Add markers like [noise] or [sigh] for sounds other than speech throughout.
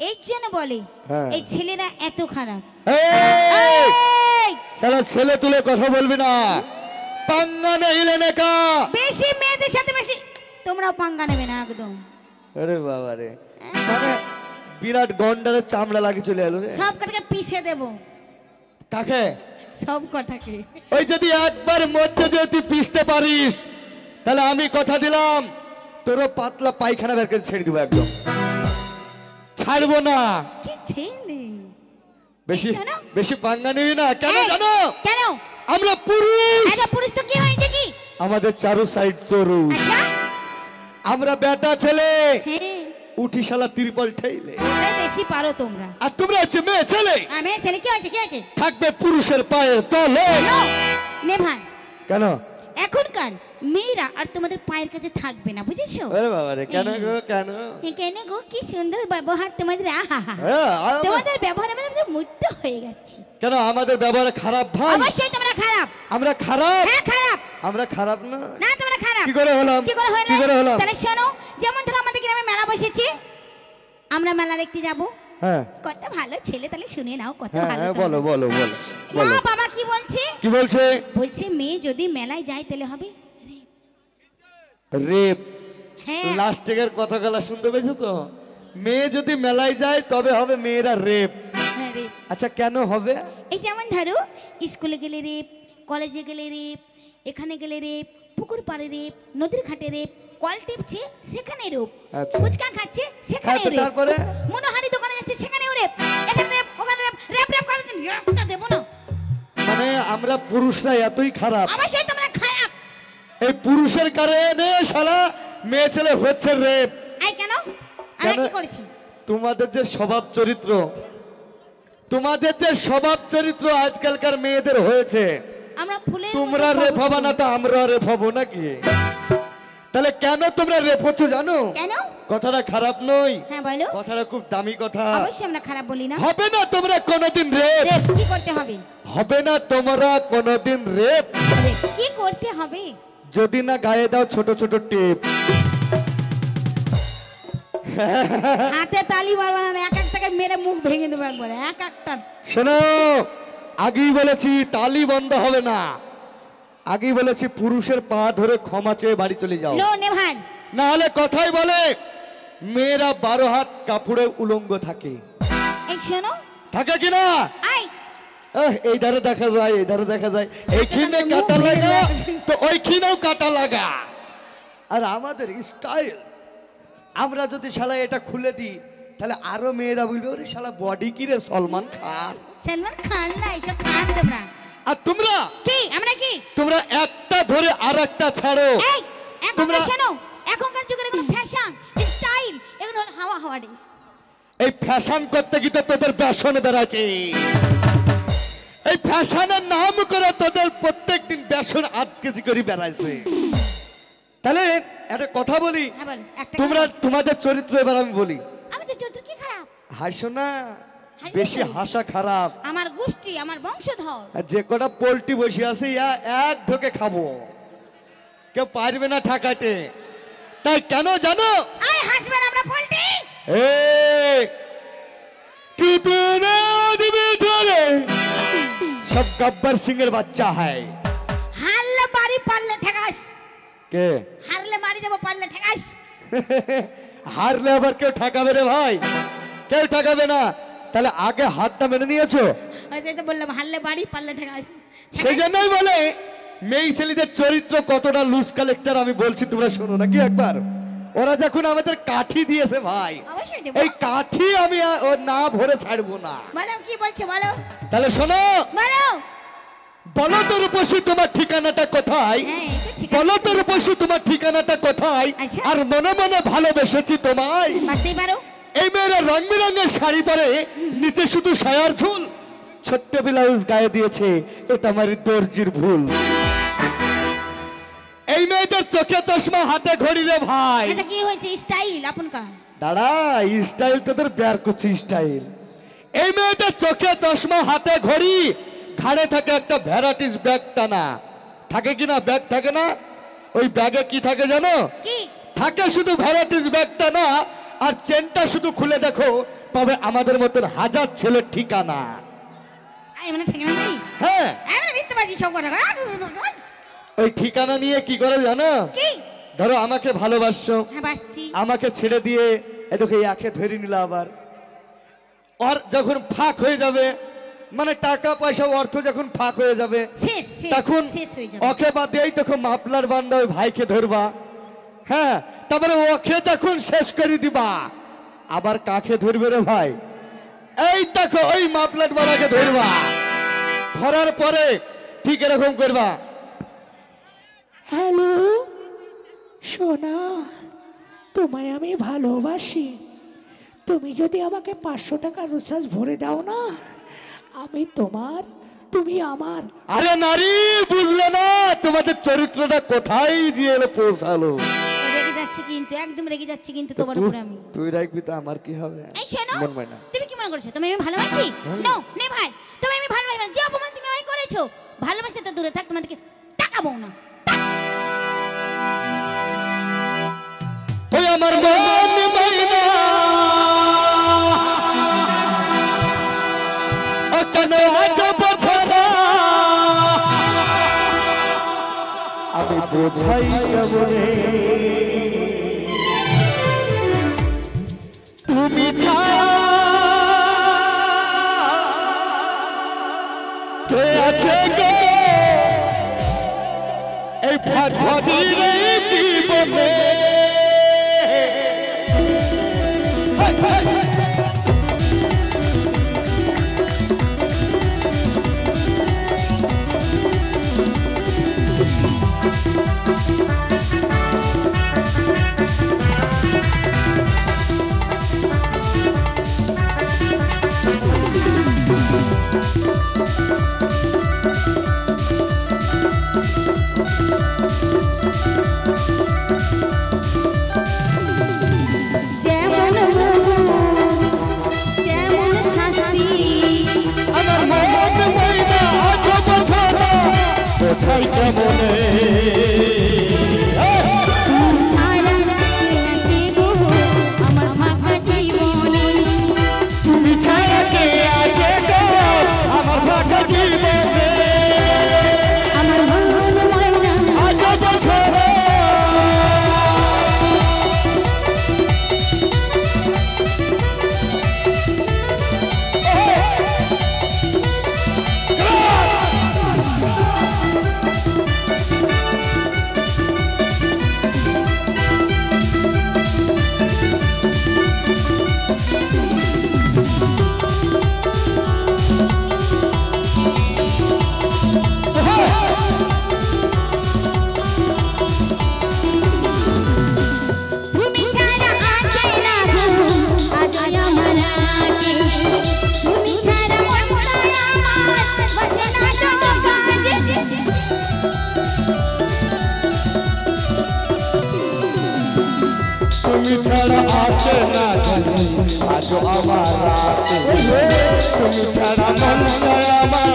এই জন্য বলে হ্যাঁ। এই ছেলেরা এত খারাপ! এই! ছেলে তুলে কথা বলবি না। পাঙ্গা নেইলে নেকা বেশি মেয়েদের সাথে বেশি তোমরাও পাঙ্গা নেবে না একদম। আরে বাবা রে। মানে বিরাট গন্ডারের চামড়া লাগি চলে এলো রে। সব কটাকে পিষে দেব। কাকে? সব কটাকে ওই যদি একবার মধ্যে যদি পিষতে পারিস তাহলে আমি কথা দিলাম তোরও পাতলা পায়খানা বের করে ছেড়ে দেবো একদম। ছাড়বো না। কি ছেলে? বেশি শোনো। বেশি পাঙ্গা নিবি না। কেন এই, জানো? কেন? আমরা পুরুষ। পুরুষ তো কি হয়েছে কি? আমাদের চারু সাইড চরু আচ্ছা। আমরা বেটা ছেলে। হ্যাঁ। উঠি শালা তিরপল ঠেইলে। তোমরা বেশি পারো তোমরা। আর তোমরা হচ্ছে মেয়ে ছেলে। আমি ছেলে কি হয়েছে কি হয়েছে? থাকবে পুরুষের পায়ের তলে। নো নেভান। কেন? এখনকার মেয়েরা আর তোমাদের পায়ের কাছে থাকবে না বুঝেছ? আরে বাবা রে কেন গো কেন? এ কেন গো? কি সুন্দর ব্যবহার তোমাদের আহা হ্যাঁ, তোমাদের ব্যবহার আমি একদম মুগ্ধ হয়ে যাচ্ছি কেন আমাদের ব্যবহার খারাপ ভাই? অবশ্যই তোমরা খারাপ। আমরা খারাপ? হ্যাঁ খারাপ। আমরা খারাপ না। না তোমরা খারাপ। কি করে হলাম? কি করে হলো কি করে হলাম? তাহলে শোনো যেমন ধরো আমাদের গ্রামে মেলা বসেছে আমরা মেলা দেখতে যাব। হ্যাঁ। কত ভালো ছেলে তাহলে শুনে নাও কত হ্যাঁ ভালো হ্যাঁ। বলো বলো বলো মা বাবা কি বলছে? কি বলছে? বলছে মেয়ে যদি মেলায় যায় তাহলে হবে রেপ। হ্যাঁ। লাস্টের কথা গলা শুনতে পেয়েছ তো? মেয়ে যদি মেলায় যায় তবে হবে মেয়েরা রেপ। আচ্ছা কেন হবে? এই যেমন ধরো স্কুলে গেলে রেপ কলেজে গেলে রেপ এখানে গেলে রেপ পুকুর পাড়ে রেপ নদীর ঘাটে রেপ কল টিপছে সেখানে রেপ। আচ্ছা। ফুচকা খাচ্ছে সেখানে রেপ। তারপরে? মনোহারি দেবো না। মানে আমরা পুরুষরা এতই খারাপ। অবশ্যই তোমরা খারাপ। এই পুরুষের কারণে শালা মেয়ে ছেলে হচ্ছে রেপ। I can? আমরা কি করেছি? তোমাদের যে স্বভাব চরিত্র তোমাদের যে স্বভাব চরিত্র আজকালকার মেয়েদের হয়েছে। আমরা তোমরা রেপ হবা না তো আমরা রেপ হব নাকি? তাহলে কেন তোমরা রেপ হচ্ছ জানো? কেন? কথাটা খারাপ নয়। হ্যাঁ বলো। কথাটা খুব দামি কথা। অবশ্যই আমরা খারাপ বলি না। হবে না তোমরা কোনোদিন রেপ। রেপ কি করতে হবে? হবে না তোমরা কোনোদিন রেপ। কি করতে হবে? যদি না গায়ে দাও ছোট ছোট টেপ। হাতে তালি মারবা না এক একটাকে মেরে মুখ ভেঙে দেবো একবারে এক একটা। শোনো আগেই বলেছি তালি বন্ধ হবে না। আগেই বলেছি পুরুষের পা ধরে ক্ষমা চেয়ে বাড়ি চলে যাও। নো নেভার না হলে কথাই বলে মেয়েরা বারো হাত কাপড়ে উলঙ্গ থাকে। এই শোনো। থাকে কিনা আই এই ধারে দেখা যায় এই ধারে দেখা যায়। এইখানে কাটা লাগা তো ওইখানেও কাটা লাগা। আর আমাদের স্টাইল আমরা যদি শালা এটা খুলে দিই তাহলে আরও মেয়েরা বলবে ওরে শালা বডি কি রে সলমান খান? সলমান খান না এইসব খান তোমরা। আর তোমরা? কি? আমরা তোমরা একটা ধরে আর একটা ছাড়ো তোমরা- শোনো এখনকার যুগের এগুলো ফ্যাশন স্টাইল এগুলো হাওয়া হাওয়া ডিস এই ফ্যাশন করতে গিয়ে তো তোদের বেসনে বেড়াচ্ছে। এই ফ্যাশনের নাম করে তোদের প্রত্যেক দিন বেসন আধ কেজি করে বেড়াইছে। তাহলে একটা কথা বলি হ্যাঁ তোমরা তোমাদের চরিত্র এবার আমি বলি। আমাদের চতুর কি খারাপ? হাসো না বেশি হাসা খারাপ। আমার গোষ্ঠী আমার বংশধর। যে কটা পোলট্রি বসে আছে ইয়া এক ধোকে খাব। কেউ পারবে না ঠাকাতে। তাই কেন জানো? আয় হাসবেন আমরা পোলট্রি। এ কিতনে আদমি ধরে। সব গব্বর সিং এর বাচ্চা হয়। হারলে বাড়ি পারলে ঠাকাস। কে? হারলে বাড়ি যাব পারলে ঠাকাস। [laughs] হারলে আবার কেউ ঠেকাবে রে ভাই? কেউ ঠেকাবে না। তাহলে আগে হাতটা মেনে নিয়েছো? তো বললাম হারলে বাড়ি পারলে সেই জন্যই বলে মেয়ে ছেলেদের চরিত্র কতটা লুজ কালেক্টর আমি বলছি তোমরা শোনো নাকি একবার? ওরা যখন আমাদের কাঠি দিয়েছে ভাই এই কাঠি আমি না ভরে ছাড়বো না। বলো কি বলছে বলো? তাহলে শোনো। বলো। বলো তো রূপসী তোমার ঠিকানাটা কোথায়? হ্যাঁ এই তো বলো রূপসী তোমার ঠিকানাটা কোথায়? আচ্ছা। আর মনে মনে ভালোবেসেছি তোমায়। এই মেয়েরা রং বেরঙের শাড়ি পরে নিচে শুধু সায়ার ঝুল। ছোট্ট ব্লাউজ গায়ে দিয়েছে এটা আমার দর্জির ভুল। এই মেয়েদের চোখে চশমা হাতে ঘড়ি রে ভাই। এটা কি হয়েছে? স্টাইল আপন কা। দাঁড়া স্টাইল তোদের বের করছে স্টাইল। এই মেয়েদের চোখে চশমা হাতে ঘড়ি ঘাড়ে থাকে একটা ভ্যারাইটিস ব্যাগ টানা। থাকে কি না? ব্যাগ থাকে না? ওই ব্যাগে কি থাকে জানো? কি? থাকে শুধু ভ্যারাইটিস ব্যাগ না আর চেনটা শুধু খুলে দেখো পাবে আমাদের মতন হাজার ছেলের ঠিকানা। মানে হ্যাঁ। মানে ওই ঠিকানা নিয়ে কি করে জানো? ধরো আমাকে ভালোবাসছো। হ্যাঁ আমাকে ছেড়ে দিয়ে এদিকে একে ধরে নিল আবার। ওর যখন ফাঁক হয়ে যাবে মানে টাকা পয়সা অর্থ যখন ফাঁক হয়ে যাবে তখন ওকে বাদ দিয়েই তখন মাপলার ওই ভাইকে ধরবা। হ্যাঁ তারপরে ওকে যখন শেষ করে দিবা আবার কাকে ধরবে রে ভাই? এই দেখো ওই মাপলাট বালাকে ধরবা। ধরার পরে ঠিক এরকম করবা। হ্যালো সোনা তোমায় আমি ভালোবাসি। তুমি যদি আমাকে পাঁচশো টাকা রিচার্জ ভরে দাও না আমি তোমার তুমি আমার। আরে নারী বুঝলে না তোমাদের চরিত্রটা কোথায় গিয়ে পৌঁছালো? যাচ্ছে কিন্তু একদম রেগে যাচ্ছে কিন্তু তোমার উপরে আমি। তুই রাখবি তো আমার কি হবে? এই শোনো মন হয় তুমি কি মনে করছ? তুমি আমি ভালোবাসি? নো নে ভাই তুমি আমি ভালোবাসি না। যে অপমান তুমি আমায় করেছ ভালোবাসা তো দূরে থাক তোমাদেরকে তাকাবো না। ওই আমার মন মাইনা ও কেন আজ বোঝা আমি বোঝাই কেমনে? কে আছে গো এই ভাগবতীর জীবনে বোঝাই কেমনে আজ আমার তুমি ছাড়া মন আমার।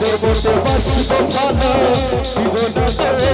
ওদের মতো বাসবো ভালো জীবন তোরে